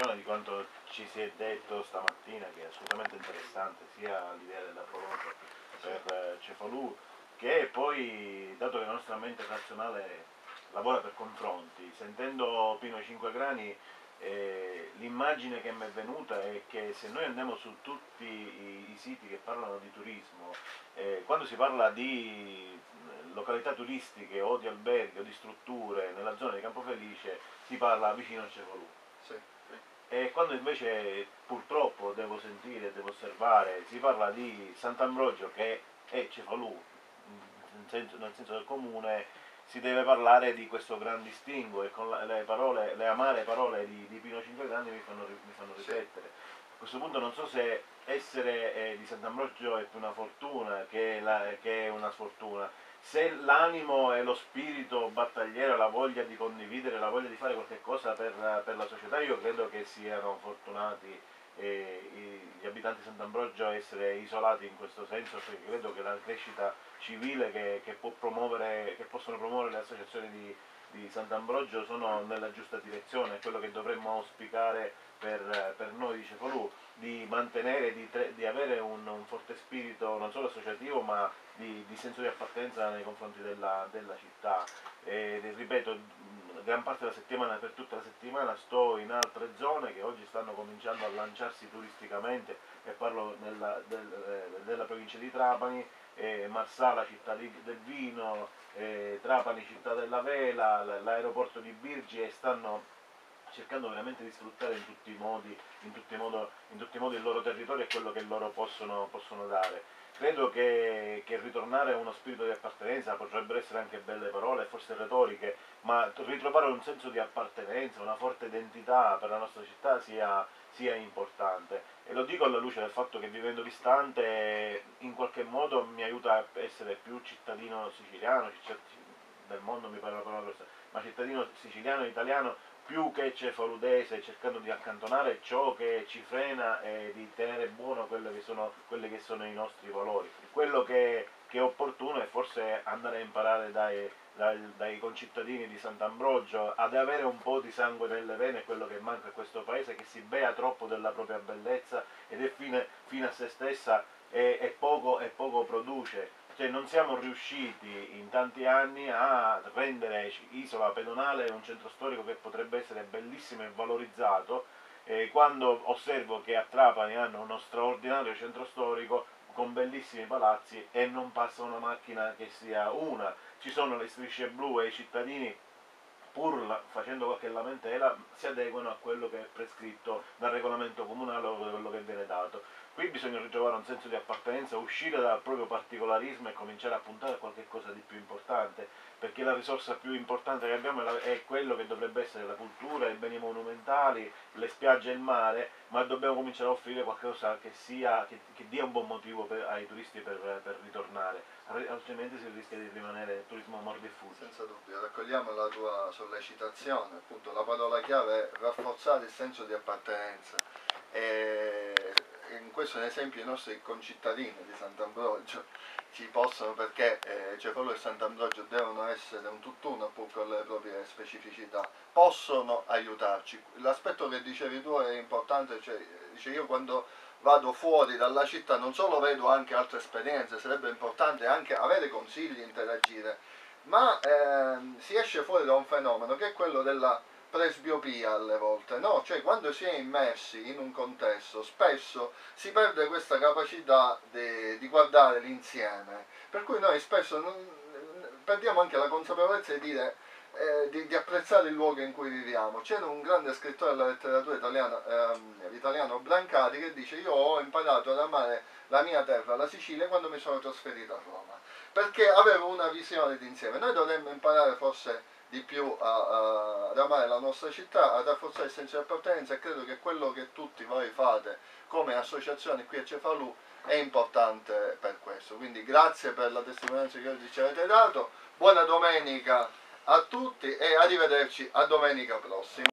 continuazione di quanto ci si è detto stamattina, che è assolutamente interessante, sia l'idea della proroga per eh, Cefalù, che poi, dato che la nostra mente razionale lavora per confronti, sentendo Pino Cinquegrani eh, l'immagine che mi è venuta è che se noi andiamo su tutti i, i siti che parlano di turismo, eh, quando si parla di località turistiche o di alberghi o di strutture nella zona di Campofelice, si parla vicino a Cefalù. Sì. E quando invece purtroppo devo sentire, devo osservare, si parla di Sant'Ambrogio che è Cefalù, nel senso, nel senso del comune, si deve parlare di questo gran distinguo e con le, parole, le amare parole di, di Pino Cinquegrani mi fanno, mi fanno riflettere. A questo punto non so se essere eh, di Sant'Ambrogio è più una fortuna che, la, che una sfortuna. Se l'animo e lo spirito battagliero, la voglia di condividere, la voglia di fare qualche cosa per, per la società, io credo che siano fortunati gli abitanti di Sant'Ambrogio a essere isolati in questo senso, perché credo che la crescita civile che, che, promuovere, che possono promuovere le associazioni di, di Sant'Ambrogio sono nella giusta direzione, è quello che dovremmo auspicare per, per noi di Cefalù, di mantenere, di, di avere un, un, forte spirito non solo associativo ma di, di senso di appartenenza nei confronti della, della città. E, ripeto, gran parte della settimana, per tutta la settimana, sto in altre zone che oggi stanno cominciando a lanciarsi turisticamente e parlo nella, del, eh, della provincia di Trapani eh, Marsala città di, del vino, eh, Trapani città della vela, l'aeroporto di Birgi e stanno cercando veramente di sfruttare in tutti i modi, in tutti i modo, in tutti i modi il loro territorio e quello che loro possono, possono dare. Credo che, che, ritornare a uno spirito di appartenenza potrebbero essere anche belle parole, forse retoriche, ma ritrovare un senso di appartenenza, una forte identità per la nostra città sia, sia importante. E lo dico alla luce del fatto che vivendo distante in qualche modo mi aiuta a essere più cittadino siciliano, del mondo mi pare una parola ma cittadino siciliano e italiano più che cefaludese cercando di accantonare ciò che ci frena e di tenere buono quelli che sono, quelli che sono i nostri valori. Quello che, che, è opportuno è forse andare a imparare dai, dai, dai concittadini di Sant'Ambrogio ad avere un po' di sangue nelle vene, quello che manca a questo paese, che si bea troppo della propria bellezza ed è fine, fine a se stessa e, e, poco, e poco produce. Cioè non siamo riusciti in tanti anni a rendere Isola Pedonale un centro storico che potrebbe essere bellissimo e valorizzato. E quando osservo che a Trapani hanno uno straordinario centro storico con bellissimi palazzi e non passa una macchina che sia una, ci sono le strisce blu e i cittadini pur la, facendo qualche lamentela si adeguano a quello che è prescritto dal regolamento comunale o da quello che viene dato. Qui bisogna ritrovare un senso di appartenenza, uscire dal proprio particolarismo e cominciare a puntare a qualcosa di più importante, perché la risorsa più importante che abbiamo è quello che dovrebbe essere la cultura, i beni monumentali, le spiagge e il mare, ma dobbiamo cominciare a offrire qualcosa che, sia, che, che dia un buon motivo per, ai turisti per, per, ritornare, altrimenti si rischia di rimanere turismo morbi e fuso. Senza dubbio, raccogliamo la tua sollecitazione, appunto la parola chiave è rafforzare il senso di appartenenza. E in questo è un esempio i nostri concittadini di Sant'Ambrogio ci possono, perché eh, Cefalo e Sant'Ambrogio devono essere un tutt'uno pur con le proprie specificità, possono aiutarci. L'aspetto che dicevi tu è importante, cioè, dice io quando vado fuori dalla città non solo vedo anche altre esperienze, sarebbe importante anche avere consigli, interagire, ma eh, si esce fuori da un fenomeno che è quello della presbiopia alle volte, no? Cioè quando si è immersi in un contesto spesso si perde questa capacità di, di guardare l'insieme, per cui noi spesso non, perdiamo anche la consapevolezza di dire eh, di, di, apprezzare il luogo in cui viviamo. C'era un grande scrittore della letteratura italiana, ehm, l'italiano Brancati, che dice io ho imparato ad amare la mia terra, la Sicilia, quando mi sono trasferito a Roma, perché avevo una visione d'insieme. Noi dovremmo imparare forse di più a, a, ad amare la nostra città, ad rafforzare il senso di appartenenza e credo che quello che tutti voi fate come associazione qui a Cefalù è importante per questo. Quindi grazie per la testimonianza che oggi ci avete dato, buona domenica a tutti e arrivederci a domenica prossima.